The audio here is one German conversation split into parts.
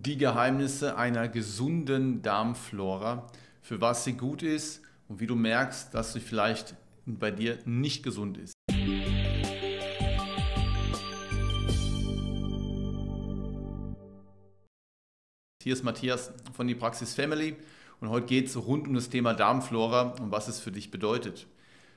Die Geheimnisse einer gesunden Darmflora, für was sie gut ist und wie du merkst, dass sie vielleicht bei dir nicht gesund ist. Hier ist Matthias von die Praxis Family und heute geht es rund um das Thema Darmflora und was es für dich bedeutet.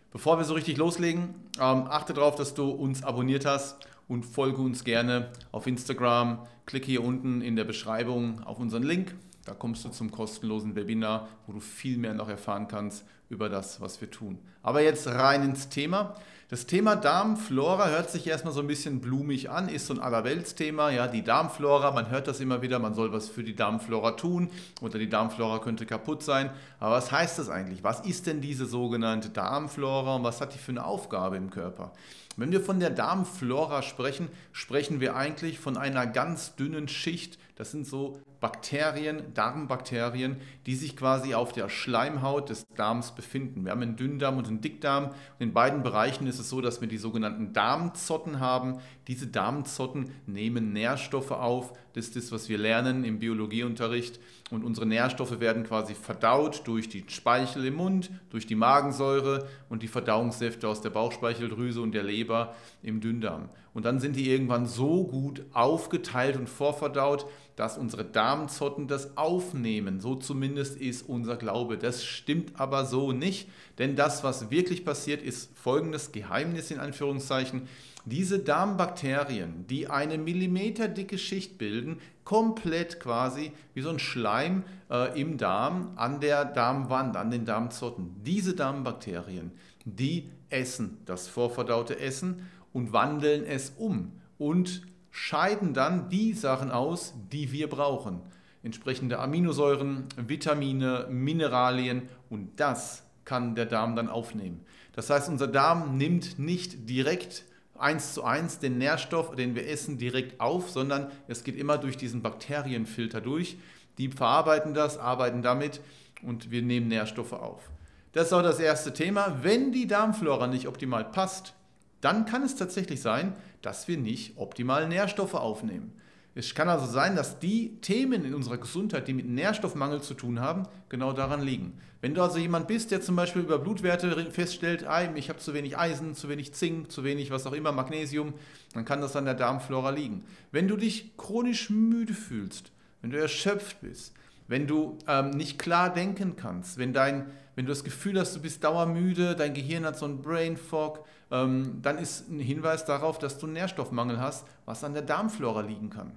Bevor wir so richtig loslegen, ähm, achte darauf, dass du uns abonniert hast und folge uns gerne auf Instagram. Klicke hier unten in der Beschreibung auf unseren Link. Da kommst du zum kostenlosen Webinar, wo du viel mehr noch erfahren kannst über das, was wir tun. Aber jetzt rein ins Thema. Das Thema Darmflora hört sich erstmal so ein bisschen blumig an, ist so ein Allerweltsthema. Ja, die Darmflora, man hört das immer wieder, man soll was für die Darmflora tun oder die Darmflora könnte kaputt sein. Aber was heißt das eigentlich? Was ist denn diese sogenannte Darmflora und was hat die für eine Aufgabe im Körper? Wenn wir von der Darmflora sprechen, sprechen wir eigentlich von einer ganz dünnen Schicht. Das sind so Bakterien, Darmbakterien, die sich quasi auf der Schleimhaut des Darms befinden. Wir haben einen Dünndarm und einen Dickdarm. Und in beiden Bereichen ist es so, dass wir die sogenannten Darmzotten haben. Diese Darmzotten nehmen Nährstoffe auf. Das ist das, was wir lernen im Biologieunterricht. Und unsere Nährstoffe werden quasi verdaut durch die Speichel im Mund, durch die Magensäure und die Verdauungssäfte aus der Bauchspeicheldrüse und der Leber im Dünndarm. Und dann sind die irgendwann so gut aufgeteilt und vorverdaut, dass unsere Darmzotten das aufnehmen. So zumindest ist unser Glaube. Das stimmt aber so nicht, denn das, was wirklich passiert, ist folgendes Geheimnis in Anführungszeichen. Diese Darmbakterien, die eine millimeterdicke Schicht bilden, komplett quasi wie so ein Schleim äh, im Darm an der Darmwand, an den Darmzotten. Diese Darmbakterien, die essen das vorverdaute Essen und wandeln es um und scheiden dann die Sachen aus, die wir brauchen. Entsprechende Aminosäuren, Vitamine, Mineralien und das kann der Darm dann aufnehmen. Das heißt, unser Darm nimmt nicht direkt eins zu eins den Nährstoff, den wir essen, direkt auf, sondern es geht immer durch diesen Bakterienfilter durch. Die verarbeiten das, arbeiten damit und wir nehmen Nährstoffe auf. Das ist auch das erste Thema. Wenn die Darmflora nicht optimal passt, dann kann es tatsächlich sein, dass wir nicht optimal Nährstoffe aufnehmen. Es kann also sein, dass die Themen in unserer Gesundheit, die mit Nährstoffmangel zu tun haben, genau daran liegen. Wenn du also jemand bist, der zum Beispiel über Blutwerte feststellt, ich habe zu wenig Eisen, zu wenig Zink, zu wenig was auch immer, Magnesium, dann kann das an der Darmflora liegen. Wenn du dich chronisch müde fühlst, wenn du erschöpft bist, wenn du ähm, nicht klar denken kannst, wenn, dein, wenn du das Gefühl hast, du bist dauermüde, dein Gehirn hat so einen Brain Fog, ähm, dann ist ein Hinweis darauf, dass du Nährstoffmangel hast, was an der Darmflora liegen kann.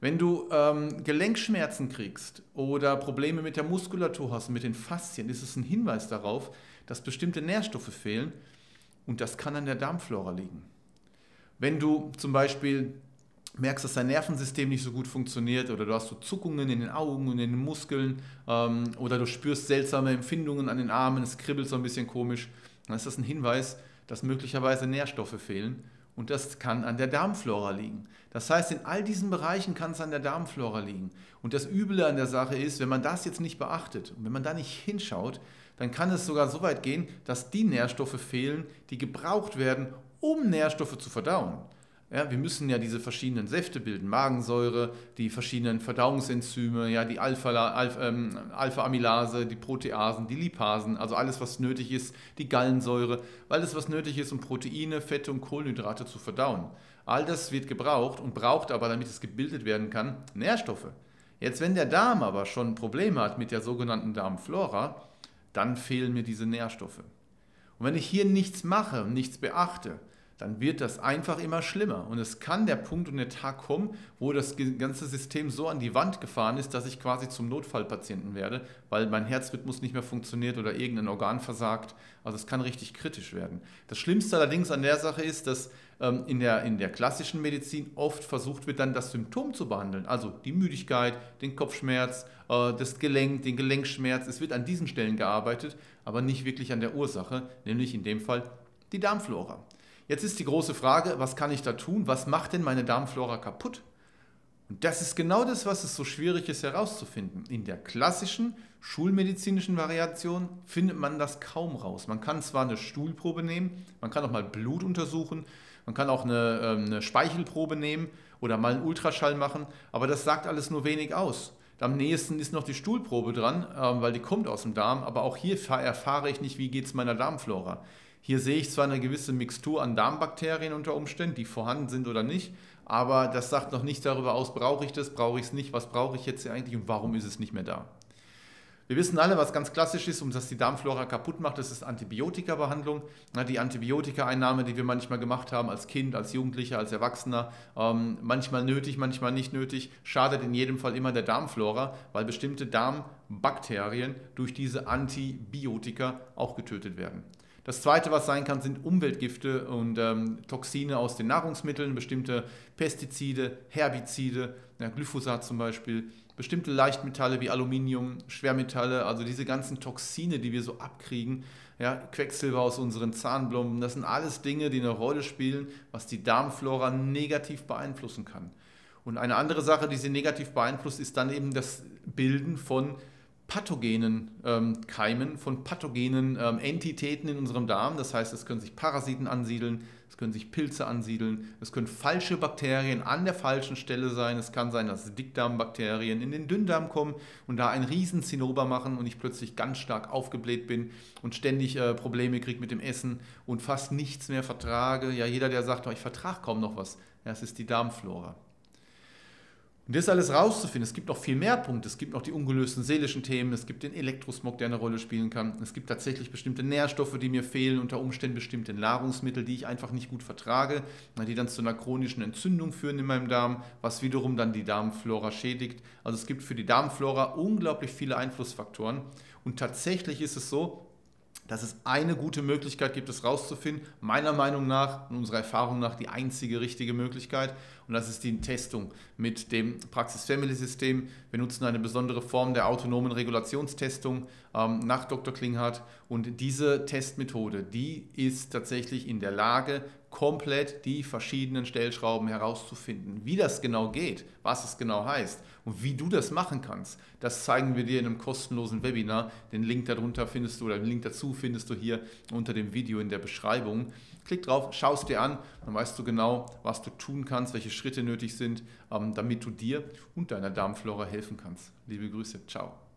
Wenn du ähm, Gelenkschmerzen kriegst oder Probleme mit der Muskulatur hast, mit den Faszien, ist es ein Hinweis darauf, dass bestimmte Nährstoffe fehlen und das kann an der Darmflora liegen. Wenn du zum Beispiel merkst, dass dein Nervensystem nicht so gut funktioniert oder du hast so Zuckungen in den Augen und in den Muskeln ähm, oder du spürst seltsame Empfindungen an den Armen, es kribbelt so ein bisschen komisch, dann ist das ein Hinweis, dass möglicherweise Nährstoffe fehlen und das kann an der Darmflora liegen. Das heißt, in all diesen Bereichen kann es an der Darmflora liegen. Und das Üble an der Sache ist, wenn man das jetzt nicht beachtet und wenn man da nicht hinschaut, dann kann es sogar so weit gehen, dass die Nährstoffe fehlen, die gebraucht werden, um Nährstoffe zu verdauen. Ja, wir müssen ja diese verschiedenen Säfte bilden, Magensäure, die verschiedenen Verdauungsenzyme, ja, die ähm, Alpha-Amylase, Alpha die Proteasen, die Lipasen, also alles, was nötig ist, die Gallensäure, alles, was nötig ist, um Proteine, Fette und Kohlenhydrate zu verdauen. All das wird gebraucht und braucht aber, damit es gebildet werden kann, Nährstoffe. Jetzt, wenn der Darm aber schon Probleme hat mit der sogenannten Darmflora, dann fehlen mir diese Nährstoffe. Und wenn ich hier nichts mache, nichts beachte, dann wird das einfach immer schlimmer. Und es kann der Punkt und der Tag kommen, wo das ganze System so an die Wand gefahren ist, dass ich quasi zum Notfallpatienten werde, weil mein Herzrhythmus nicht mehr funktioniert oder irgendein Organ versagt. Also es kann richtig kritisch werden. Das Schlimmste allerdings an der Sache ist, dass ähm, in, der, in der klassischen Medizin oft versucht wird, dann das Symptom zu behandeln. Also die Müdigkeit, den Kopfschmerz, äh, das Gelenk, den Gelenkschmerz. Es wird an diesen Stellen gearbeitet, aber nicht wirklich an der Ursache, nämlich in dem Fall die Darmflora. Jetzt ist die große Frage, was kann ich da tun? Was macht denn meine Darmflora kaputt? Und das ist genau das, was es so schwierig ist herauszufinden. In der klassischen schulmedizinischen Variation findet man das kaum raus. Man kann zwar eine Stuhlprobe nehmen, man kann auch mal Blut untersuchen, Man kann auch eine, ähm, eine Speichelprobe nehmen oder mal einen Ultraschall machen, aber das sagt alles nur wenig aus. Am nächsten ist noch die Stuhlprobe dran, ähm, weil die kommt aus dem Darm, aber auch hier erfahre ich nicht, wie geht es meiner Darmflora. Hier sehe ich zwar eine gewisse Mixtur an Darmbakterien unter Umständen, die vorhanden sind oder nicht, aber das sagt noch nichts darüber aus, brauche ich das, brauche ich es nicht, was brauche ich jetzt hier eigentlich und warum ist es nicht mehr da. Wir wissen alle, was ganz klassisch ist, um das die Darmflora kaputt macht, das ist Antibiotikabehandlung. Die Antibiotikaeinnahme, die wir manchmal gemacht haben als Kind, als Jugendlicher, als Erwachsener, ähm, manchmal nötig, manchmal nicht nötig, schadet in jedem Fall immer der Darmflora, weil bestimmte Darmbakterien durch diese Antibiotika auch getötet werden. Das zweite, was sein kann, sind Umweltgifte und ähm, Toxine aus den Nahrungsmitteln, bestimmte Pestizide, Herbizide, ja, Glyphosat zum Beispiel, bestimmte Leichtmetalle wie Aluminium, Schwermetalle, also diese ganzen Toxine, die wir so abkriegen, ja, Quecksilber aus unseren Zahnblomben, das sind alles Dinge, die eine Rolle spielen, was die Darmflora negativ beeinflussen kann. Und eine andere Sache, die sie negativ beeinflusst, ist dann eben das Bilden von pathogenen ähm, Keimen, von pathogenen ähm, Entitäten in unserem Darm. Das heißt, es können sich Parasiten ansiedeln, es können sich Pilze ansiedeln, es können falsche Bakterien an der falschen Stelle sein. Es kann sein, dass Dickdarmbakterien in den Dünndarm kommen und da einen riesen Zinnober machen und ich plötzlich ganz stark aufgebläht bin und ständig äh, Probleme kriege mit dem Essen und fast nichts mehr vertrage. Ja, jeder, der sagt, oh, ich vertrage kaum noch was, ja, es ist die Darmflora. Und das alles rauszufinden, es gibt noch viel mehr Punkte. Es gibt noch die ungelösten seelischen Themen, es gibt den Elektrosmog, der eine Rolle spielen kann. Es gibt tatsächlich bestimmte Nährstoffe, die mir fehlen, unter Umständen bestimmte Nahrungsmittel, die ich einfach nicht gut vertrage, die dann zu einer chronischen Entzündung führen in meinem Darm, was wiederum dann die Darmflora schädigt. Also es gibt für die Darmflora unglaublich viele Einflussfaktoren. Und tatsächlich ist es so, dass es eine gute Möglichkeit gibt, es rauszufinden. Meiner Meinung nach und unserer Erfahrung nach die einzige richtige Möglichkeit. Und das ist die Testung mit dem Praxis-Family-System. Wir nutzen eine besondere Form der autonomen Regulationstestung ähm, nach Dr. Klinghardt. Und diese Testmethode, die ist tatsächlich in der Lage, komplett die verschiedenen Stellschrauben herauszufinden. Wie das genau geht, was es genau heißt und wie du das machen kannst, das zeigen wir dir in einem kostenlosen Webinar. Den Link darunter findest du oder den Link dazu findest du hier unter dem Video in der Beschreibung. Klick drauf, schau es dir an, dann weißt du genau, was du tun kannst, welche Schritte nötig sind, ähm, damit du dir und deiner Darmflora helfen kannst. Liebe Grüße, ciao.